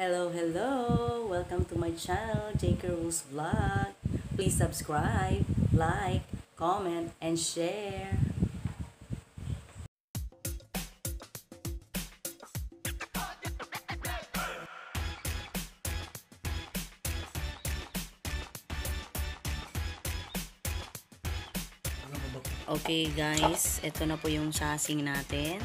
Hello, hello! Welcome to my channel, J.K. Rules Vlog. Please subscribe, like, comment, and share. Okay guys, ito na po yung sasing natin.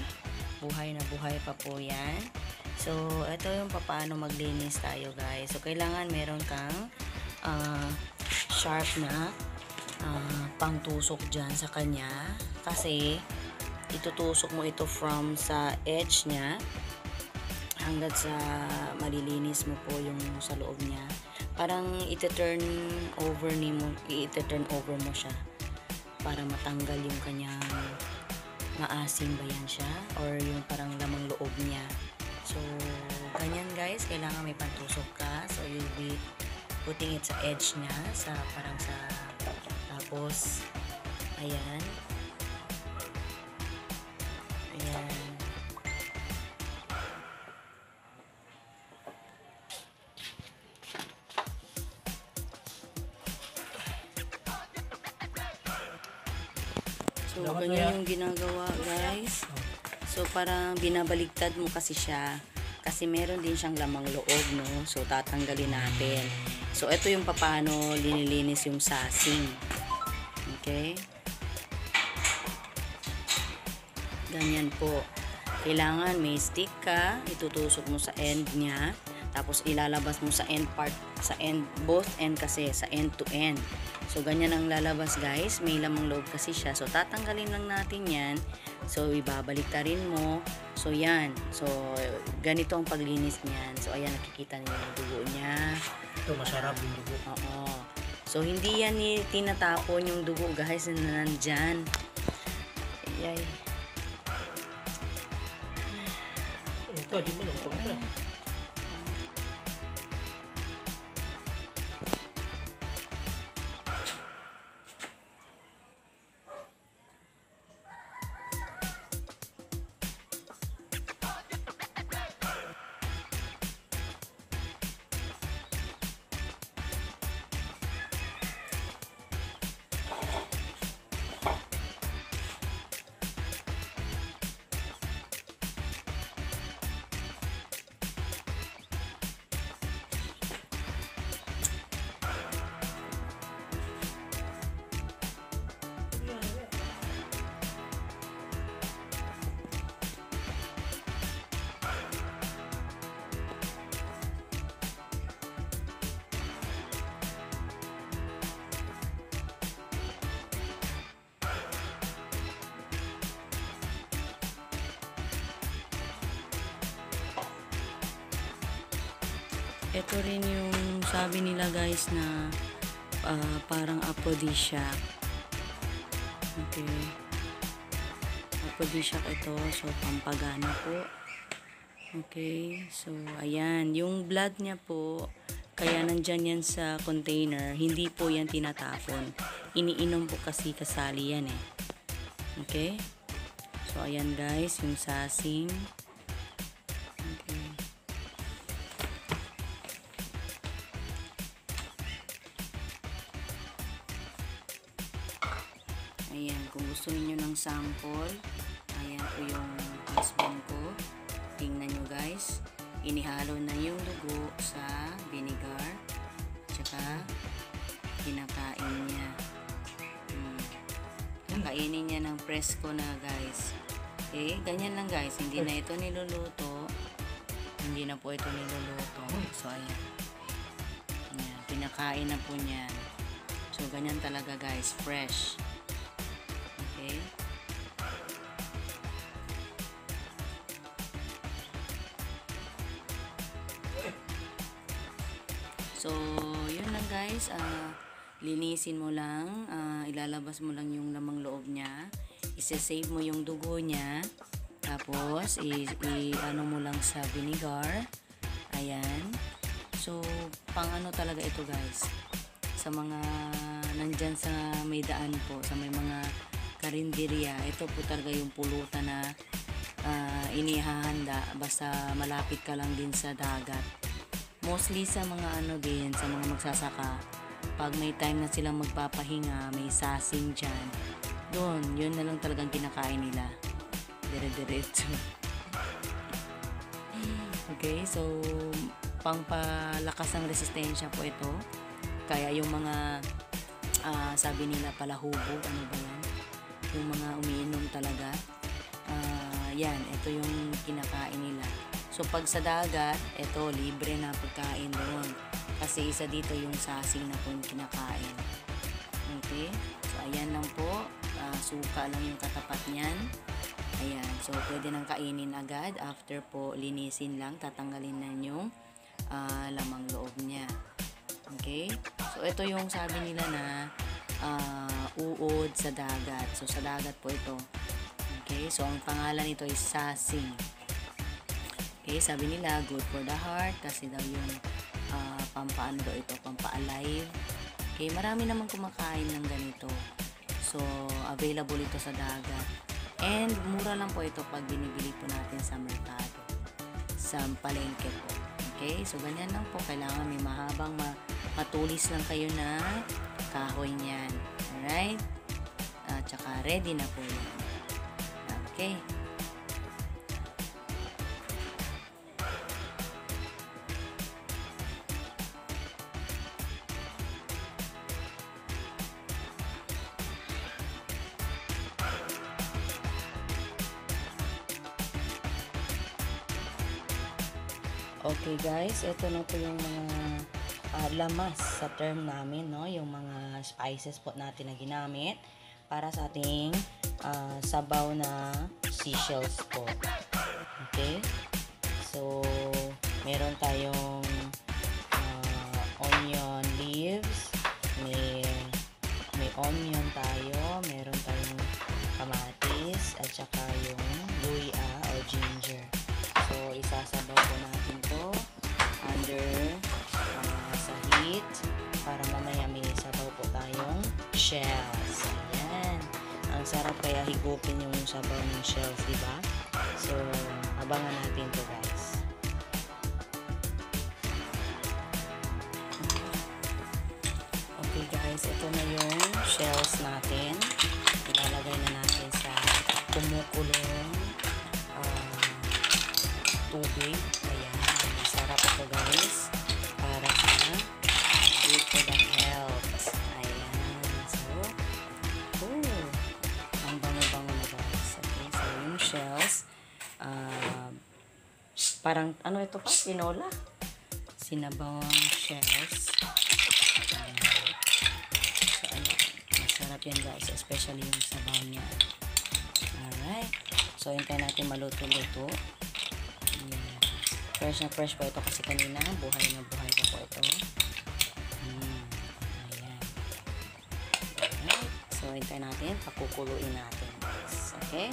Buhay na buhay pa po yan. So, ito yung paano maglinis tayo guys. So, kailangan meron kang uh, sharp na uh, pangtusok dyan sa kanya. Kasi, itutusok mo ito from sa edge niya hanggang sa malilinis mo po yung sa loob niya. Parang ite-turn over ni mo, ite-turn over mo siya para matanggal yung kanyang maasim ba yan siya or yung parang lamang loob niya so ganyan guys. Kailangan may pantusok ka. So you'll be putting it sa edge niya sa parang sa tapos ayan. Ayan. So, ganyan yung ginagawa, guys. So, parang binabaligtad mo kasi siya. Kasi meron din siyang lamang loob, no? So, tatanggalin natin. So, ito yung paano linilinis yung sasing. Okay? Ganyan po. Kailangan may stick ka. Itutusok mo sa end niya. Tapos, ilalabas mo sa end part. Sa end, both end kasi. Sa end to end. So, ganyan ang lalabas guys. May lamang loob kasi siya. So, tatanggalin lang natin yan. So, ibabalik ta rin mo. So, yan. So, ganito ang paglinis niyan. So, ayan, nakikita niyo yung dugo niya. Ito, masarap yung dugo. Oo. So, hindi yan tinatapon yung dugo guys na nandyan. Ay, Ito, di mo lang. Ito, ito. Rin yung sabi nila guys na ah, parang aphrodisiac. Okay. Aphrodisiac ito. So, pampagana po. Okay. So, ayan. Yung blood niya po, kaya nandyan yan sa container. Hindi po yan tinatapon. Iniinom po kasi kasali yan eh. Okay. So, ayan guys. Yung sasing. Gusto niyo ng sample, ayan po yung husband ko. Tingnan nyo guys. Inihalo na yung dugo sa vinegar. Tsaka, kinakain niya. Hmm. Kakainin niya ng presko na guys. Okay, ganyan lang guys. Hindi na ito niluluto. Hindi na po ito niluluto. So, ayan. Ayan, pinakain na po niya. So, ganyan talaga guys. Fresh. So, yun lang guys. ah linisin mo lang. ah, ilalabas mo lang yung lamang loob niya. Isasave mo yung dugo niya. Tapos, i, i- ano mo lang sa vinegar. Ayan. So, pang ano talaga ito guys. Sa mga nandyan sa may daan po, sa may mga karinderya, ito po talaga yung pulutan na ah, inihahanda basta malapit ka lang din sa dagat. Mostly sa mga ano din, sa mga magsasaka, pag may time na silang magpapahinga, may sasing dyan, doon, yun na lang talagang kinakain nila. Dire-diretso. okay, so, pangpalakas ng resistensya po ito. Kaya yung mga, ah, sabi nila palahubog, ano ba yan? Yung mga umiinom talaga. Ah, yan, ito yung kinakain nila. So, pag sa dagat, ito, libre na pagkain doon. Kasi isa dito yung sasing na po yung kinakain. Okay? So, ayan lang po. Ah, suka lang yung katapat niyan. Ayan. So, pwede nang kainin agad. After po, linisin lang. Tatanggalin na yung ah, lamang loob niya. Okay? So, ito yung sabi nila na ah, uod sa dagat. So, sa dagat po ito. Okay? So, ang pangalan nito is sasing. Okay? Sabi nila, good for the heart. Kasi daw yung ah, pampaano ito, pampa-alive. Okay? Marami naman kumakain ng ganito. So, available ito sa dagat. And, mura lang po ito pag binibili po natin sa merkado. Sa palengke po. Okay? So, ganyan lang po. Kailangan may mahabang ma- matulis lang kayo na kahoy niyan. Alright? At saka ready na po yan. Okay. Okay guys, ito na po yung mga ah, lamas sa term namin, no? Yung mga spices po natin na ginamit para sa ating ah, sabaw na seashells po. Okay? So, meron tayong Ang sarap kaya higupin yung sabaw ng shells, di ba? So, abangan natin to guys. Parang, ano ito pa? Tinola? Sinabawang shells. So, ano, masarap yan guys, especially yung sabaw niya. Alright. So, hintayin natin maluto-luto. Ayan. Fresh na fresh po ito kasi kanina, buhay na buhay pa po ito. Hmm. Ayan. Alright. So, hintayin natin, pakukuluin natin guys. Okay?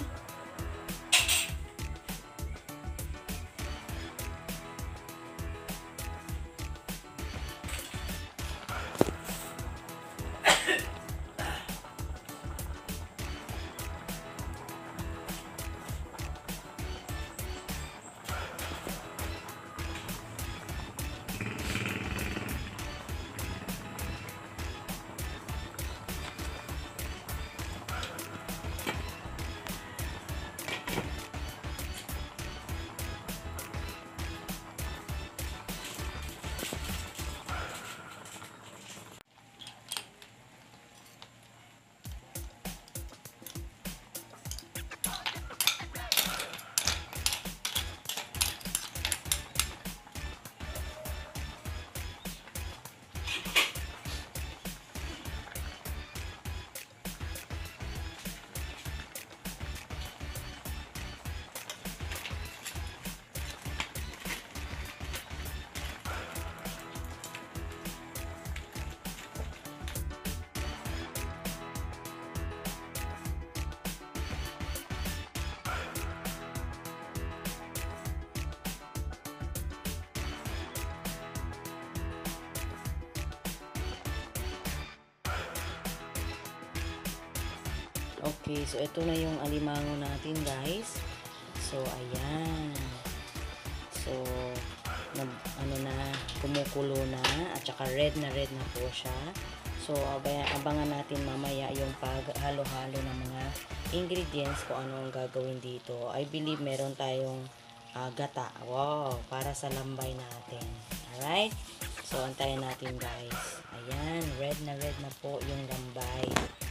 Okay, so ito na yung alimango natin, guys. So, ayan. So, nag, ano na, kumukulo na at saka red na red na po siya. So, abangan natin mamaya yung paghalo-halo ng mga ingredients kung ano ang gagawin dito. I believe meron tayong ah, gata. Wow, para sa lambay natin. Alright? So, antayin natin guys. Ayan, red na red na po yung lambay.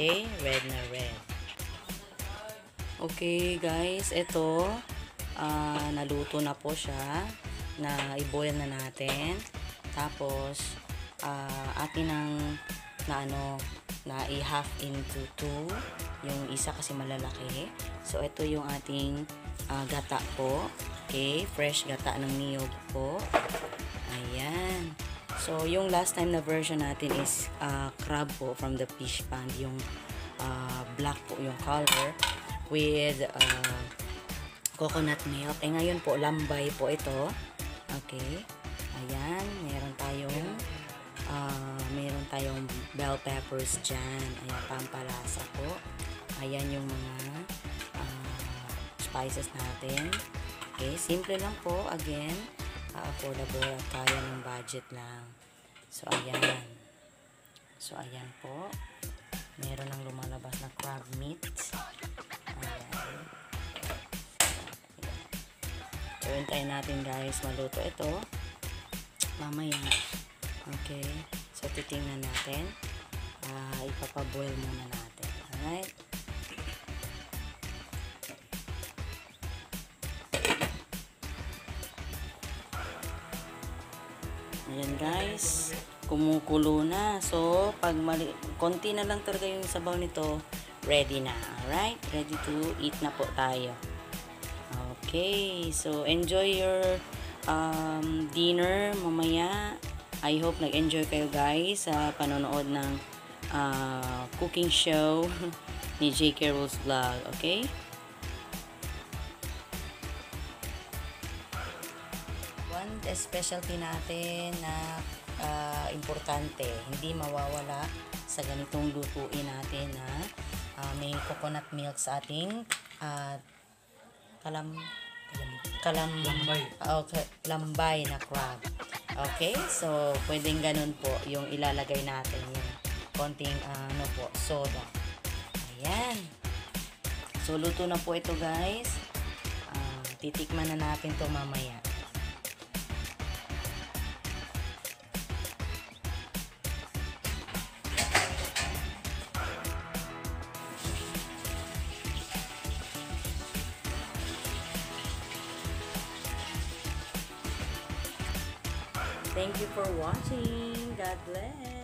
Okay, red na red. Okay guys, ito ah, naluto na po siya na i-boil na natin. Tapos ah, atin ang na ano na i-half into two. Yung isa kasi malalaki. So ito yung ating ah, gata po. Okay, fresh gata ng niyog po. Ayan. So, yung last time na version natin is ah, crab po from the fish pond. Yung ah, black po yung color with ah, coconut milk. Eh ngayon po, lambay po ito. Okay. Ayan. Meron tayong ah, meron tayong bell peppers dyan. Ayan, pampalasa po. Ayan yung mga ah, spices natin. Okay, simple lang po. Again, affordable at kaya ng budget lang. So, ayan. So, ayan po. Meron ng lumalabas na crab meat. Ayan. So, hintayin natin guys maluto ito. Mamaya. Okay. So, titingnan natin. Ah, ipapaboil muna natin. Alright? Ayan guys, kumukulo na. So, pag mali, konti na lang talaga yung sabaw nito, ready na. Alright? Ready to eat na po tayo. Okay, so enjoy your um, dinner mamaya. I hope nag-enjoy kayo guys sa panonood ng ah, cooking show ni J.K. Rules Vlog. Okay? Specialty natin na ah, importante, hindi mawawala sa ganitong lutuin natin na ah, may coconut milk sa ating ah, kalam kalam Lambay. Okay, lambay na crab. Okay, so pwedeng ganun po yung ilalagay natin yung konting ah, ano po, soda. Ayan. So luto na po ito guys. Ah, titikman na natin to mamaya. Bless.